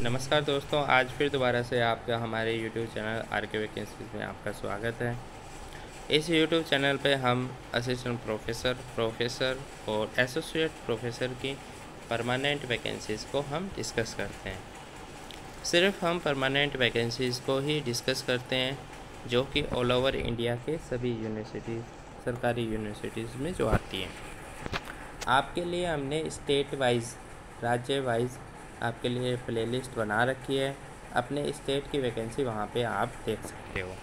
नमस्कार दोस्तों, आज फिर दोबारा से आपका हमारे YouTube channel R K vacancies में आपका स्वागत है। इस यूट्यूब चैनल पे हम असिस्टेंट प्रोफेसर प्रोफेसर और एसोसिएट प्रोफेसर की परमानेंट वैकेंसीज़ को हम डिस्कस करते हैं। सिर्फ़ हम परमानेंट वैकेंसीज़ को ही डिस्कस करते हैं, जो कि ऑल ओवर इंडिया के सभी यूनिवर्सिटीज़ सरकारी यूनिवर्सिटीज़ में जो आती हैं। आपके लिए हमने स्टेट वाइज राज्य वाइज आपके लिए प्लेलिस्ट बना रखी है। अपने स्टेट की वैकेंसी वहाँ पे आप देख सकते हो।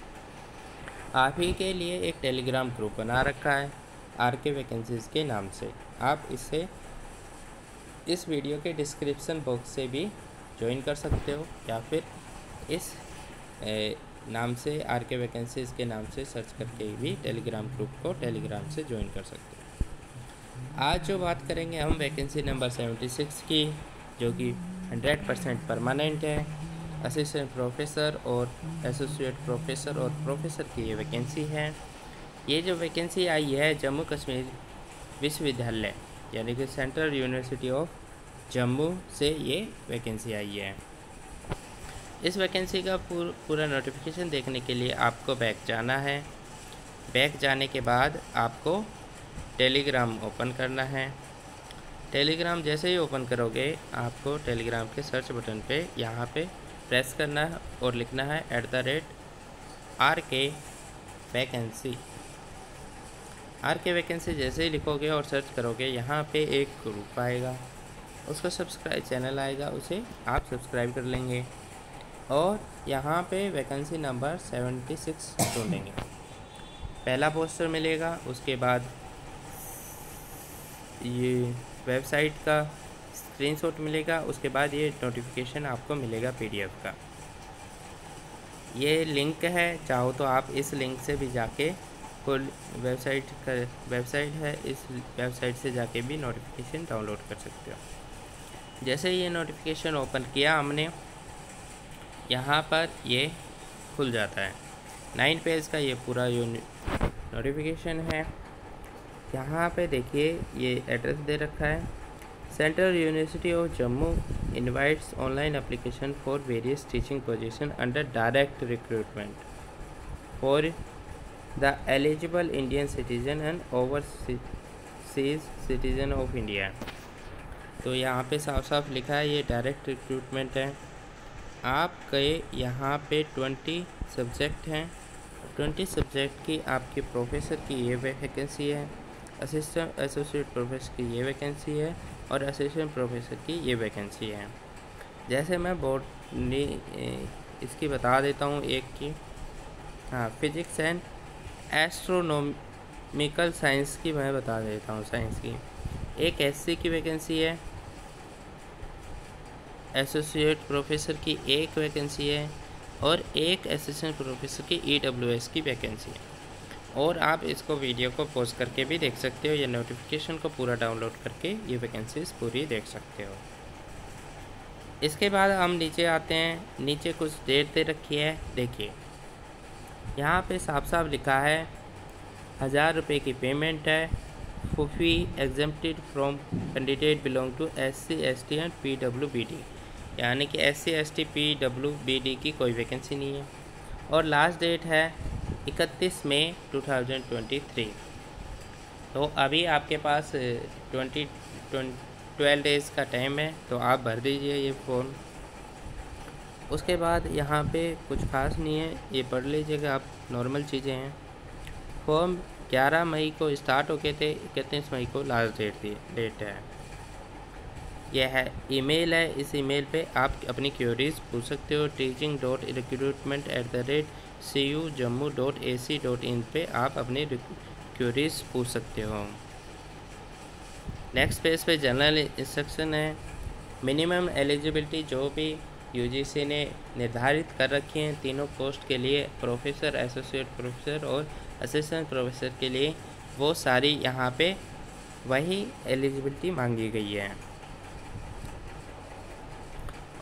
आप ही के लिए एक टेलीग्राम ग्रुप बना रखा है आर के वैकेंसीज़ के नाम से। आप इसे इस वीडियो के डिस्क्रिप्शन बॉक्स से भी ज्वाइन कर सकते हो या फिर इस ए, नाम से आर के वैकेंसीज़ के नाम से सर्च करके भी टेलीग्राम ग्रुप को टेलीग्राम से ज्वाइन कर सकते हो। आज जो बात करेंगे हम वैकेंसी नंबर सेवेंटी सिक्स की जो कि 100 परसेंट परमानेंट है। असिस्टेंट प्रोफेसर और एसोसिएट प्रोफेसर और प्रोफेसर की ये वैकेंसी है। ये जो वैकेंसी आई है जम्मू कश्मीर विश्वविद्यालय यानी कि सेंट्रल यूनिवर्सिटी ऑफ़ जम्मू से ये वैकेंसी आई है। इस वैकेंसी का पूर, पूरा नोटिफिकेशन देखने के लिए आपको बैक जाना है। बैक जाने के बाद आपको टेलीग्राम ओपन करना है। टेलीग्राम जैसे ही ओपन करोगे, आपको टेलीग्राम के सर्च बटन पे यहाँ पे प्रेस करना है और लिखना है at the rate R K vacancy R K vacancy जैसे ही लिखोगे और सर्च करोगे, यहाँ पे एक ग्रुप आएगा। उसका सब्सक्राइब चैनल आएगा, उसे आप सब्सक्राइब कर लेंगे। और यहाँ पे वैकेंसी नंबर सेवेंटी सिक्स ढूँढेंगे। पहला पोस्टर मिलेगा, उसके बाद ये वेबसाइट का स्क्रीनशॉट मिलेगा, उसके बाद ये नोटिफिकेशन आपको मिलेगा पीडीएफ का। ये लिंक है, चाहो तो आप इस लिंक से भी जाके फुल वेबसाइट का वेबसाइट है, इस वेबसाइट से जाके भी नोटिफिकेशन डाउनलोड कर सकते हो। जैसे ये नोटिफिकेशन ओपन किया हमने, यहाँ पर ये खुल जाता है। नाइन पेज का ये पूरा नोटिफिकेशन है। यहाँ पे देखिए ये एड्रेस दे रखा है। Central university of Jammu invites online application for various teaching position under direct recruitment for the eligible Indian citizen and overseas citizen of India तो यहाँ पे साफ़ साफ़ लिखा है, ये डायरेक्ट रिक्रूटमेंट है। आपके यहाँ पे ट्वेंटी सब्जेक्ट हैं। ट्वेंटी सब्जेक्ट की आपकी प्रोफेसर की ये वैकेंसी है। असिस्टेंट एसोसिएट प्रोफेसर की ये वैकेंसी है और असिस्टेंट प्रोफेसर की ये वैकेंसी है। जैसे मैं बोर्ड इसकी बता देता हूँ एक की हाँ फिजिक्स एंड एस्ट्रोनोमिकल साइंस की मैं बता देता हूँ साइंस की। एक एससी की वैकेंसी है एसोसिएट प्रोफेसर की एक वैकेंसी है और एक असिस्टेंट प्रोफेसर की ईडब्ल्यूएस की वैकेंसी है। और आप इसको वीडियो को पोस्ट करके भी देख सकते हो, या नोटिफिकेशन को पूरा डाउनलोड करके ये वैकेंसीज पूरी देख सकते हो। इसके बाद हम नीचे आते हैं, नीचे कुछ डेट दे रखी है, देखिए। यहाँ पे साफ़ साफ़ लिखा है, हज़ार रुपये की पेमेंट है, फुफी exempted from candidate belong to S C S T and P W B D यानी कि S C S T P W B D की कोई वैकेंसी नहीं है। और लास्ट डेट है इकतीस मई 2023 तो अभी आपके पास ट्वेंटी ट्वेल्व डेज़ का टाइम है तो आप भर दीजिए ये फॉर्म उसके बाद यहाँ पे कुछ खास नहीं है, ये पढ़ लीजिएगा आप, नॉर्मल चीज़ें हैं। फॉर्म 11 मई को स्टार्ट हो गए थे, इकतीस मई को लास्ट डेट थी, डेट है। यह है, ईमेल है, इस ईमेल पे आप अपनी क्यूरीज पूछ सकते हो teaching dot recruitment at the rate C U Jammu dot A C dot in पर आप अपनी क्यूरीज पूछ सकते हो। नेक्स्ट पेज पे जनरल इंस्ट्रक्शन है। मिनिमम एलिजिबिलिटी जो भी यूजीसी ने निर्धारित कर रखी हैं, तीनों पोस्ट के लिए प्रोफेसर एसोसिएट प्रोफेसर और असिस्टेंट प्रोफेसर के लिए वो सारी यहाँ पे वही एलिजिबिलिटी मांगी गई है।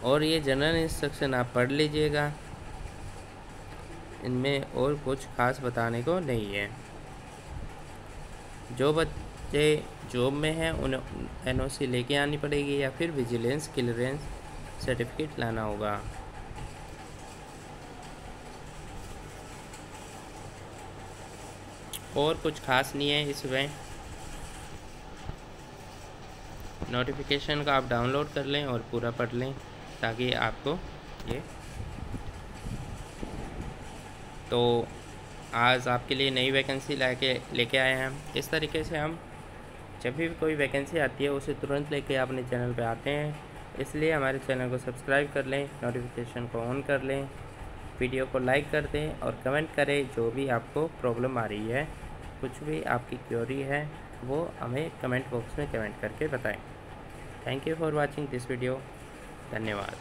और ये जनरल इंस्ट्रक्शन आप पढ़ लीजिएगा। इनमें और कुछ खास बताने को नहीं है। जो बच्चे जॉब में हैं, उन्हें एन ओ एनओसी लेके आनी पड़ेगी या फिर विजिलेंस क्लियरेंस सर्टिफिकेट लाना होगा। और कुछ खास नहीं है इसमें। नोटिफिकेशन का आप डाउनलोड कर लें और पूरा पढ़ लें ताकि आपको ये तो आज आपके लिए नई वैकेंसी ला के लेके आए हैं इस तरीके से हम जब भी कोई वैकेंसी आती है, उसे तुरंत लेके अपने चैनल पे आते हैं। इसलिए हमारे चैनल को सब्सक्राइब कर लें नोटिफिकेशन को ऑन कर लें वीडियो को लाइक कर दें और कमेंट करें जो भी आपको प्रॉब्लम आ रही है। कुछ भी आपकी क्योरी है, वो हमें कमेंट बॉक्स में कमेंट करके बताएँ। Thank you for watching this video धन्यवाद।